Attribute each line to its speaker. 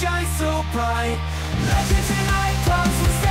Speaker 1: shine so bright. Legends and icons